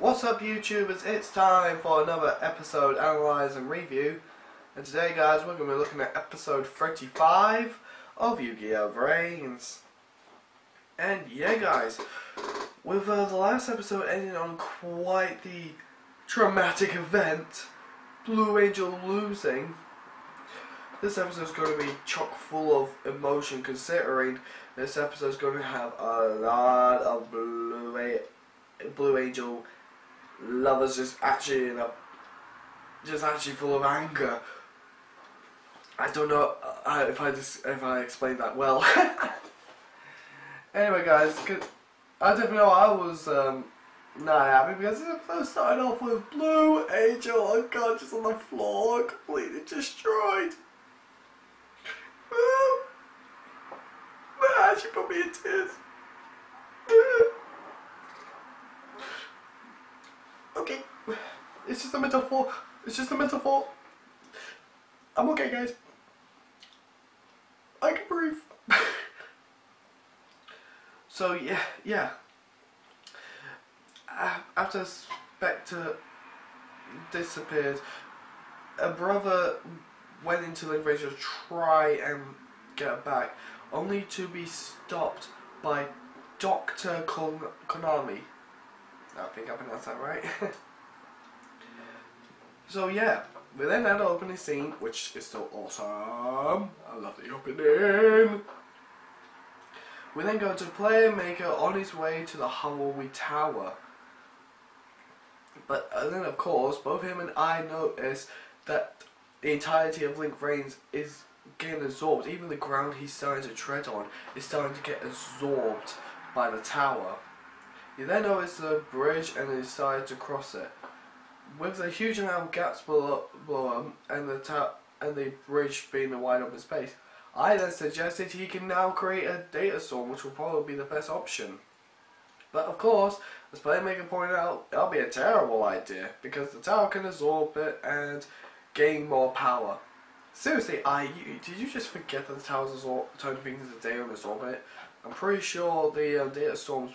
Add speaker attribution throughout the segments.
Speaker 1: What's up YouTubers, it's time for another episode analyze and review. And today guys we're going to be looking at episode 35 of Yu-Gi-Oh! VRAINS and yeah guys, with uh, the last episode ending on quite the traumatic event, Blue Angel losing, this episode is going to be chock full of emotion considering this episode is going to have a lot of Blue, a Blue Angel lovers just actually in a just actually full of anger. I don't know uh, if I just if I explained that well. anyway, guys, I definitely know I was um, not happy because it first started off with Blue Angel unconscious on the floor, completely destroyed. Man, she put me in tears. okay, it's just a metaphor. It's just a metaphor. I'm okay, guys. I can breathe. so yeah, yeah. After Spectre disappeared, a brother went into the invasion to try and get back, only to be stopped by Dr. Kon Konami. I think I pronounced that right. so yeah, we then had the opening scene, which is still awesome. I love the opening. We then go to Playmaker on his way to the Hanoi Tower. But uh, then of course, both him and I notice that the entirety of Link VRAINS is getting absorbed. Even the ground he's starting to tread on is starting to get absorbed by the tower. He then noticed the bridge and he decided to cross it. With the huge amount of gaps below, below him and the and the bridge being a wide open space, I then suggested he can now create a data storm which will probably be the best option. But of course, as Playmaker pointed out, that'll be a terrible idea because the tower can absorb it and gain more power. Seriously, I did you just forget that the towers turn things into data and absorb it? I'm pretty sure the uh, data storms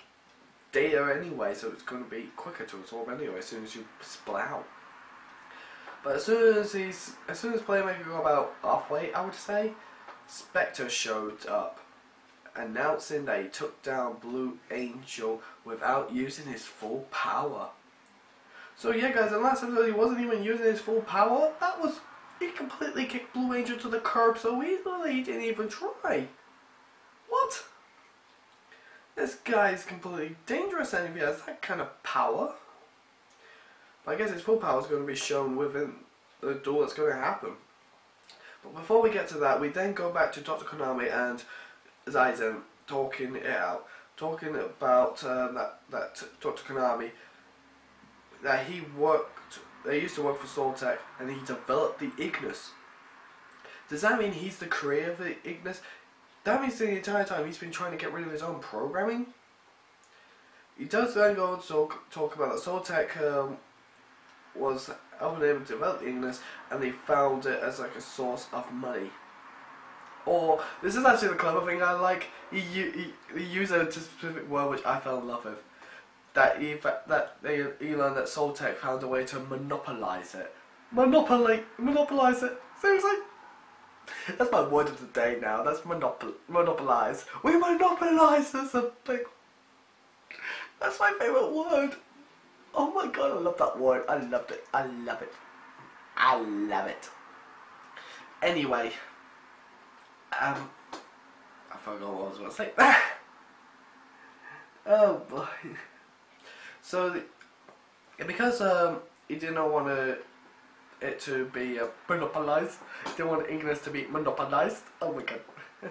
Speaker 1: data anyway, so it's going to be quicker to absorb anyway as soon as you split out. But as soon as he's, as soon as Playmaker got about halfway, I would say, Spectre showed up, announcing that he took down Blue Angel without using his full power. So yeah guys, in last episode he wasn't even using his full power. That was, he completely kicked Blue Angel to the curb so easily he didn't even try. This guy is completely dangerous and if he has that kind of power. But I guess his full power is going to be shown within the duel that's going to happen. But before we get to that, we then go back to Dr. Konami and Zaizen talking it out. Talking about uh, that, that Dr. Konami, that he worked, they used to work for Soltech and he developed the Ignis. Does that mean he's the creator of the Ignis? That means the entire time he's been trying to get rid of his own programming. He does then go on to talk, talk about that Soltech um, was helping him develop the Ignis and they found it as like a source of money. Or, this is actually the clever thing I like, he, he, he used a specific word which I fell in love with. That he, that they, he learned that Soltech found a way to monopolize it. Monopoly, monopolize it. Seriously? That's my word of the day now. That's monopol monopolize. We monopolize as a big. That's my favourite word. Oh my god, I love that word. I loved it. I love it. I love it. Anyway, um, I forgot what I was going to say. oh boy. So, because um, he didn't want to it to be uh, monopolized. They want English to be monopolized. Oh my god.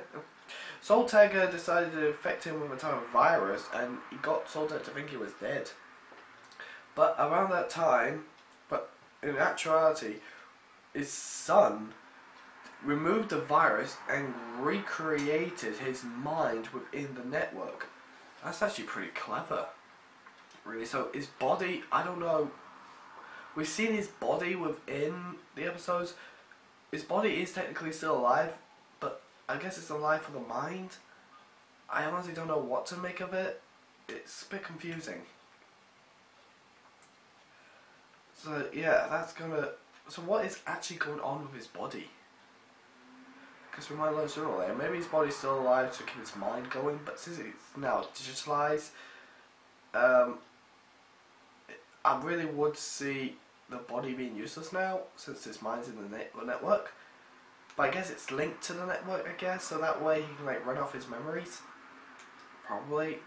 Speaker 1: Soltech decided to infect him with a type of virus and he got Soltech to think he was dead. But around that time, but in actuality, his son removed the virus and recreated his mind within the network. That's actually pretty clever. Really, so his body, I don't know We've seen his body within the episodes. His body is technically still alive, but I guess it's alive for the mind. I honestly don't know what to make of it. It's a bit confusing. So yeah, that's gonna. So what is actually going on with his body? Because we might learn sooner or later. Maybe his body's still alive to keep his mind going, but since it's now digitalized, um, I really would see the body being useless now since his mind's in the, net- the network. But I guess it's linked to the network, I guess, so that way he can like run off his memories. Probably.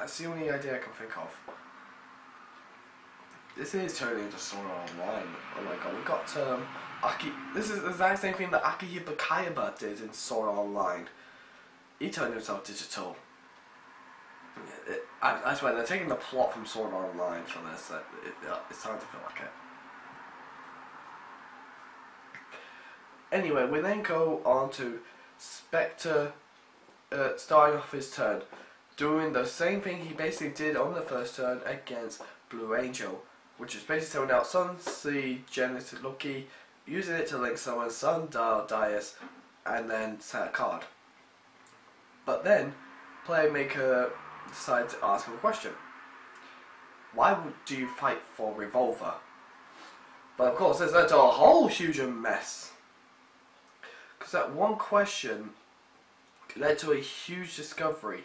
Speaker 1: That's the only idea I can think of. This is turning into Sword Art Online. Oh my god, we got um, Aki. This is the exact same thing that Akihiko Kayaba did in Sword Art Online. He turned himself digital. I, I swear, they're taking the plot from Sword Art Online for this. It, it's starting to feel like it. Anyway, we then go on to Spectre uh, starting off his turn, doing the same thing he basically did on the first turn against Blue Angel, which is basically throwing out Sun, Sea, Genesis, Lucky, using it to link someone Sun, Dial, Dias, and then set a card. But then, Playmaker decides to ask him a question. Why would, do you fight for Revolver? But of course, this led to a whole huge mess. Because that one question led to a huge discovery.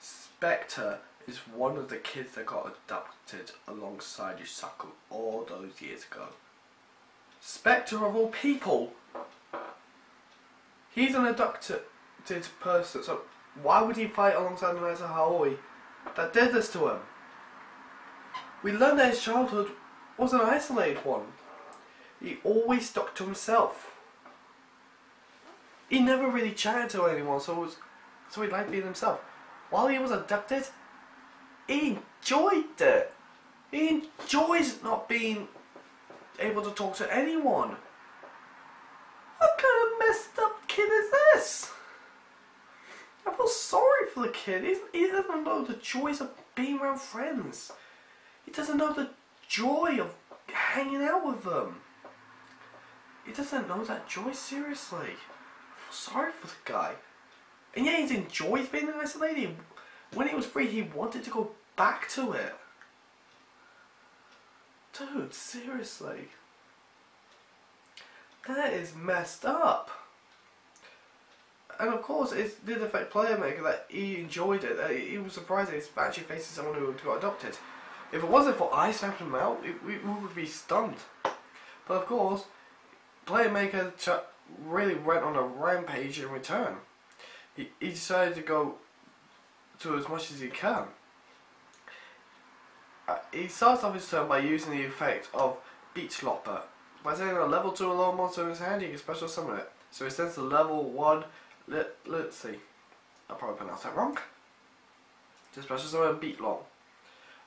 Speaker 1: Spectre is one of the kids that got abducted alongside Yusaku all those years ago. Spectre of all people! He's an abducted person, so why would he fight alongside Nasa Haoi that did this to him? We learned that his childhood was an isolated one. He always stuck to himself he never really chatted to anyone, so was, so he liked being himself. While he was abducted, he enjoyed it. He enjoys not being able to talk to anyone. What kind of messed up kid is this? I feel sorry for the kid. He doesn't know the joys of being around friends. He doesn't know the joy of hanging out with them. He doesn't know that joy seriously I feel sorry for the guy. And yeah, he enjoys being an isolated. When he was free, he wanted to go back to it. Dude, seriously. That is messed up. And of course, it did affect Playmaker that he enjoyed it. He was surprised that he's actually facing someone who got adopted. If it wasn't for Ai snapped him out, it, we, we would be stunned. But of course, Playmaker really went on a rampage in return. He, he decided to go to as much as he can. Uh, he starts off his turn by using the effect of Beach Lopper. By setting a level 2 alone monster in his hand, he can special summon it. So he sends the level 1, let, let's see, I probably pronounced that wrong. Special summon Beat Long.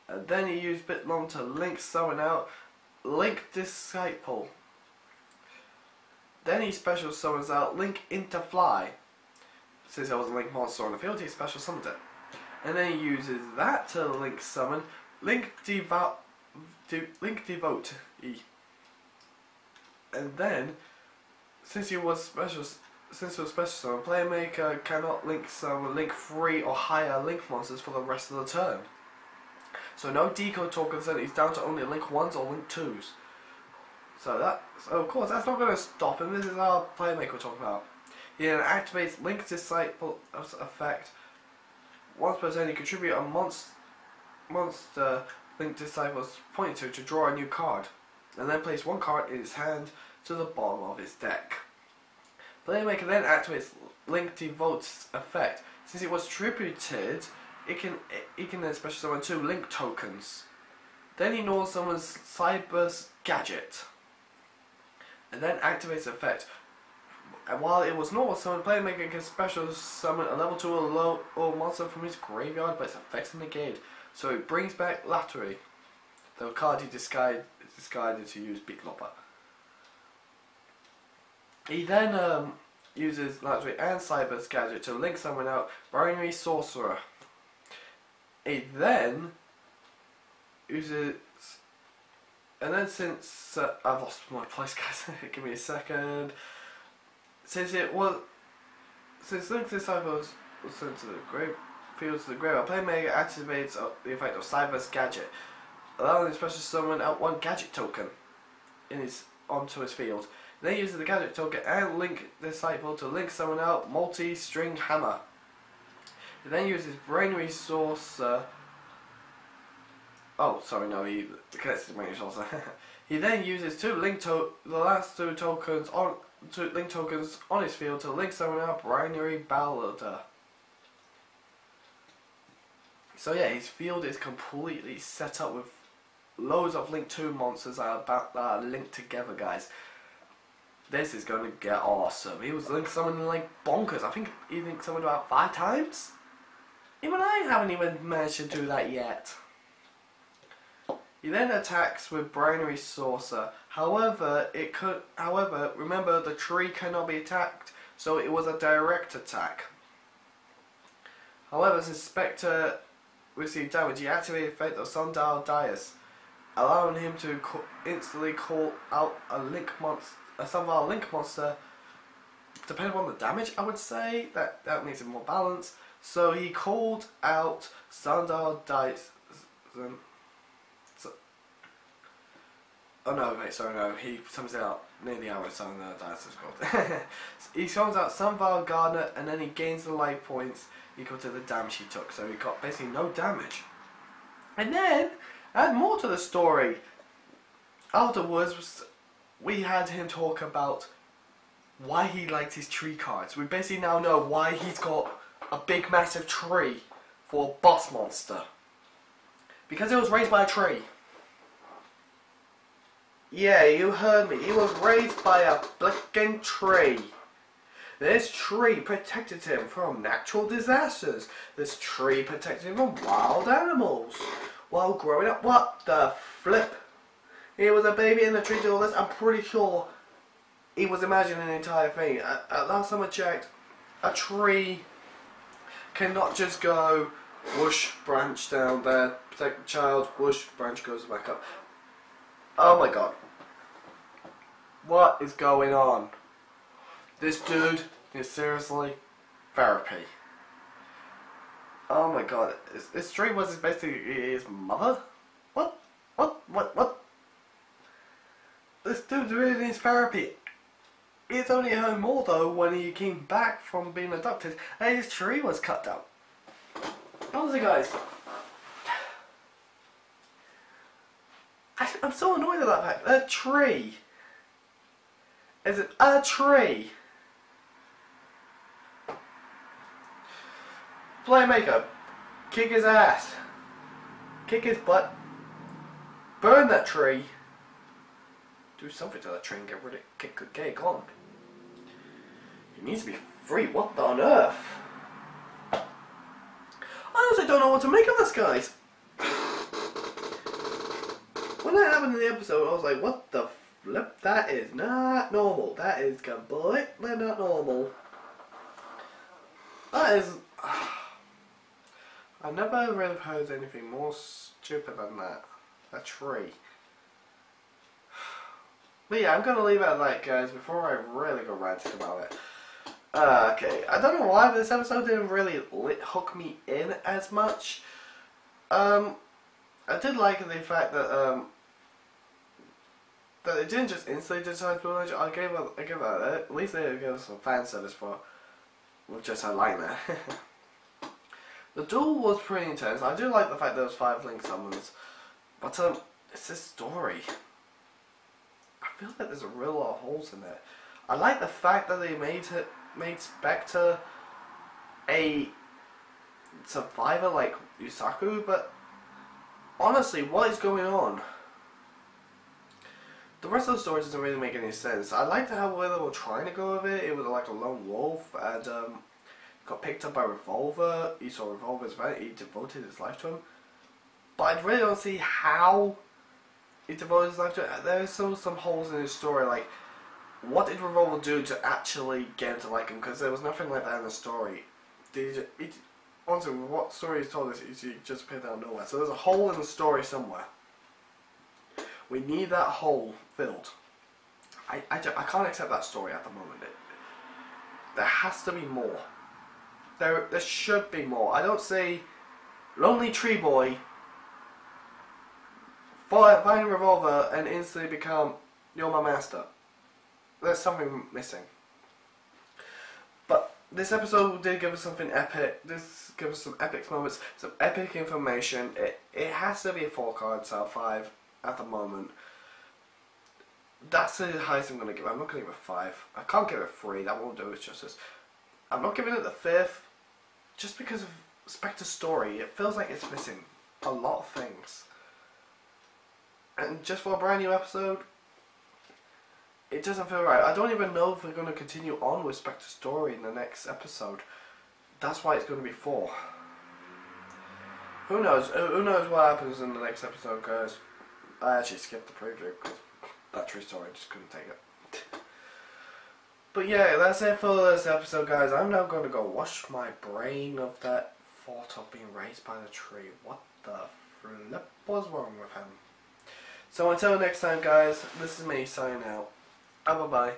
Speaker 1: And then he used Bitlong to link summon out Link Disciple. Then he special summons out Link Interfly. Since there was a Link monster on the field, he special summoned it. And then he uses that to Link summon Link Devote. De Link Devote. And then, since he was special, since was special summon, Playmaker cannot link summon Link 3 or higher Link monsters for the rest of the turn. So no decode tokens, then he's down to only Link 1s or Link 2s. So that, so of course, that's not going to stop him. This is our playmaker we're talking about. He then activates Link Disciple effect. Once per turn, he contribute a monster, monster Link Disciples point to to draw a new card, and then place one card in his hand to the bottom of his deck. Playmaker then activates Link Devote's effect. Since it was tributed, it can it can then special summon two Link tokens. Then he knows someone's Cyberse Gadget and then activates effect. And while it was normal summon, Playmaker can special summon a level 2 or low or monster from his graveyard, but its effects are. So it brings back Lattery, the card he disguised, disguised to use Big Lopper. He then um, uses Lattery and Cyberse Gadget to link someone out, Binary Sorcerer. He then uses and then since uh, I've lost my place, guys, give me a second. Since it was, since Link Disciples was sent to the grave, field to the grave, a playmaker activates uh, the effect of Cyberse Gadget. allowing his special summon out one gadget token in his onto his field. Then uses the gadget token and link disciple to link someone out multi-string hammer. He then uses brain resource. Uh, oh, sorry, no, he connects to brain resource. he then uses two link to the last two tokens on two link tokens on his field to link someone out Binary Blader. So yeah, his field is completely set up with loads of Link 2 monsters are, about, are linked together, guys. This is going to get awesome. He was linked summoning like bonkers. I think he linked summoned about five times. Even I haven't even managed to do that yet. He then attacks with Binary Sorcerer. However, it could. However, remember the tree cannot be attacked, so it was a direct attack. However, since Spectre received damage, he activated effect of Sundial Dias, allowing him to co instantly call out a link monster, a Sundial link monster. Depending on the damage, I would say that that makes it more balanced. So he called out Sundial Dias. So, oh no, wait, sorry, no. He sums it out near the hour, Sundial Dias is called. he sums out Sundial Gardener, and then he gains the life points equal to the damage he took. So he got basically no damage. And then, add more to the story. Afterwards, we had him talk about why he liked his tree cards. We basically now know why he's got a big massive tree for a boss monster. Because it was raised by a tree. Yeah, you heard me. He was raised by a blicking tree. This tree protected him from natural disasters. This tree protected him from wild animals. While growing up, what the flip? He was a baby in the tree to all this. I'm pretty sure he was imagining the entire thing. At, last time I checked, a tree cannot just go whoosh branch down there, protect the child, whoosh branch goes back up. Oh my god. What is going on? This dude is seriously therapy. Oh my god, this dream was basically his mother? What? What? What? What? This dude really needs therapy. It's only hurt more though when he came back from being adopted and his tree was cut down. Honestly guys, I, I'm so annoyed at that fact. A tree. Is it a tree? Playmaker, kick his ass. Kick his butt. Burn that tree. Do something to that tree and get rid of it. Kick, get it gone. He needs to be free. What on earth? I honestly don't know what to make of this, guys. When that happened in the episode, I was like, what the flip? That is not normal. That is completely not normal. That is... I've never really heard anything more stupid than that. A tree. But yeah, I'm gonna leave it at that, guys, before I really go ranting about it. Uh, okay, I don't know why, but this episode didn't really hook me in as much. Um, I did like the fact that um, that it didn't just instantly digitize village. I gave it, I gave it, at least they gave us some fan service for with just her line there. The duel was pretty intense. I do like the fact there was five link summons, but um, it's this story. I feel like there's a real lot of holes in it. I like the fact that they made it made Spectre a survivor like Yusaku, but honestly, what is going on? The rest of the story doesn't really make any sense. I liked how where they were trying to go with it. It was like a lone wolf, and um, got picked up by Revolver. He saw Revolver's event. He devoted his life to him. But I really don't see how he devoted his life to it. Uh, there are still some holes in his story. Like, what did Revolver do to actually get him to like him? Because there was nothing like that in the story. Did he, he, honestly, what story he's told us, he just appeared out of nowhere. So there's a hole in the story somewhere. We need that hole filled. I, I, I can't accept that story at the moment. It, there has to be more. There, there should be more. I don't see Lonely Tree Boy a revolver and instantly become you're my master. There's something missing. But this episode did give us something epic. This gives us some epic moments, some epic information. It it has to be a four cards out of five at the moment. That's the highest I'm gonna give. I'm not gonna give it five. I can't give it three. That won't do it justice. I'm not giving it the fifth, just because of Spectre's story. It feels like it's missing a lot of things. And just for a brand new episode, it doesn't feel right. I don't even know if we're going to continue on with Spectre's story in the next episode. That's why it's going to be four. Who knows? Who knows what happens in the next episode, guys? I actually skipped the preview because that true story just couldn't take it. But yeah, that's it for this episode, guys. I'm now going to go wash my brain of that thought of being raised by the tree. What the flip was wrong with him? So until next time, guys, this is me signing out. Bye bye bye.